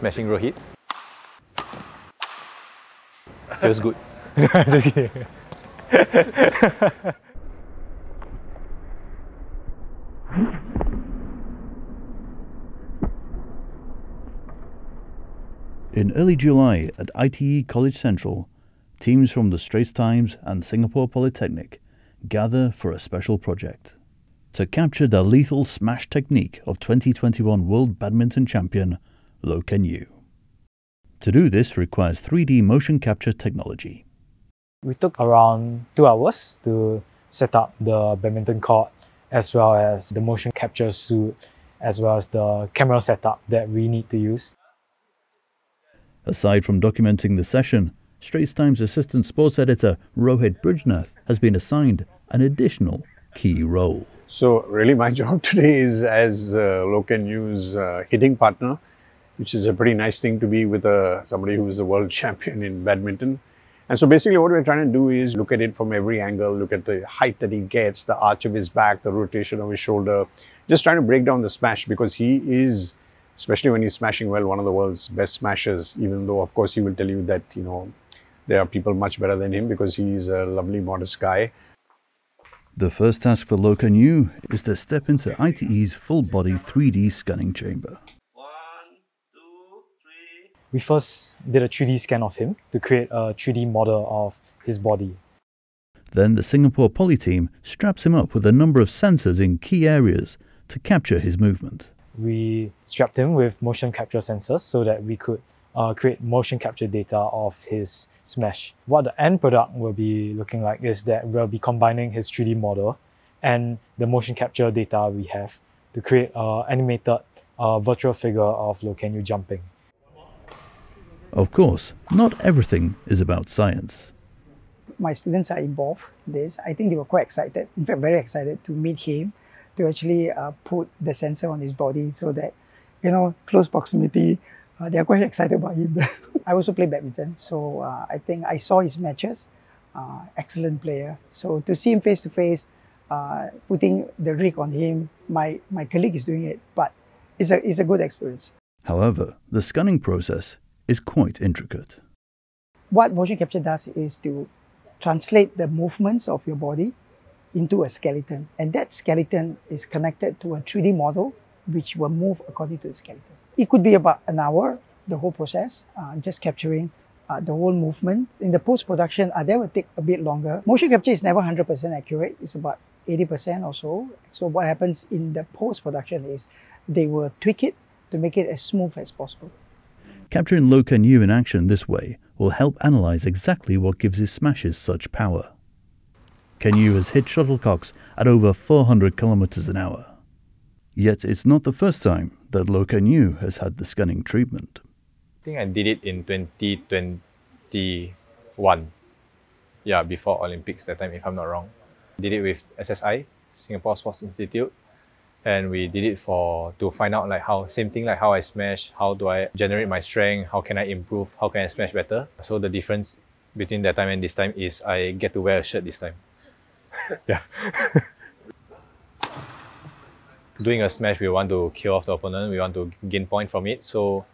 smashing Rohit. Feels good. Just kidding. In early July at ITE College Central, teams from the Straits Times and Singapore Polytechnic gather for a special project to capture the lethal smash technique of 2021 World Badminton Champion Loh Kean Yew. To do this requires 3D motion capture technology. We took around two hours to set up the badminton court as well as the motion capture suit as well as the camera setup that we need to use. Aside from documenting the session, Straits Times assistant sports editor Rohit Brijnath has been assigned an additional key role. So really my job today is as uh, Loh Kean Yew's uh, hitting partner, which is a pretty nice thing to be with uh, somebody who is the world champion in badminton. And so basically what we're trying to do is look at it from every angle, look at the height that he gets, the arch of his back, the rotation of his shoulder, just trying to break down the smash because he is especially when he's smashing well, one of the world's best smashers, even though, of course, he will tell you that, you know, there are people much better than him because he's a lovely, modest guy. The first task for Loh Kean Yew is to step into ITE's full body 3D scanning chamber. We first did a 3D scan of him to create a 3D model of his body. Then the Singapore Poly team straps him up with a number of sensors in key areas to capture his movement we strapped him with motion capture sensors so that we could uh, create motion capture data of his smash. What the end product will be looking like is that we'll be combining his 3D model and the motion capture data we have to create an animated uh, virtual figure of Kean jumping. Of course, not everything is about science. My students are involved in this. I think they were quite excited, in fact, very excited to meet him to actually uh, put the sensor on his body so that, you know, close proximity, uh, they are quite excited about him. I also play badminton, so uh, I think I saw his matches. Uh, excellent player. So to see him face to face, uh, putting the rig on him, my, my colleague is doing it, but it's a, it's a good experience. However, the scanning process is quite intricate. What motion capture does is to translate the movements of your body into a skeleton. And that skeleton is connected to a 3D model which will move according to the skeleton. It could be about an hour, the whole process, uh, just capturing uh, the whole movement. In the post-production, uh, that will take a bit longer. Motion capture is never 100% accurate. It's about 80% or so. So what happens in the post-production is they will tweak it to make it as smooth as possible. Capturing Loh Kean Yew in action this way will help analyze exactly what gives his smashes such power. Kean Yew has hit shuttlecocks at over 400 kilometers an hour. Yet it's not the first time that Loh Kean Yew has had the scanning treatment. I think I did it in 2021. Yeah, before Olympics that time, if I'm not wrong. Did it with SSI, Singapore Sports Institute, and we did it for to find out like how same thing like how I smash, how do I generate my strength, how can I improve, how can I smash better. So the difference between that time and this time is I get to wear a shirt this time. yeah. Doing a smash, we want to kill off the opponent. We want to gain point from it. So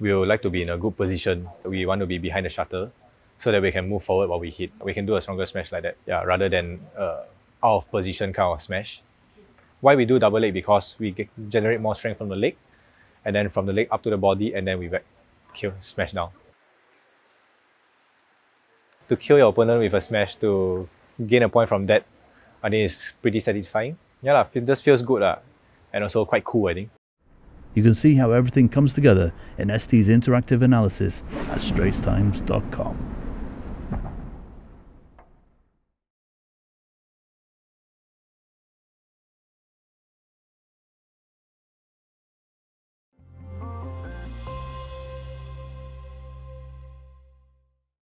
we would like to be in a good position. We want to be behind the shuttle so that we can move forward while we hit. We can do a stronger smash like that. Yeah, rather than uh, out of position kind of smash. Why we do double leg? Because we get, generate more strength from the leg, and then from the leg up to the body, and then we back, kill, smash down. To kill your opponent with a smash, to gain a point from that, I think it's pretty satisfying. Yeah, la, it just feels good la, and also quite cool, I think. You can see how everything comes together in ST's interactive analysis at straitstimes.com.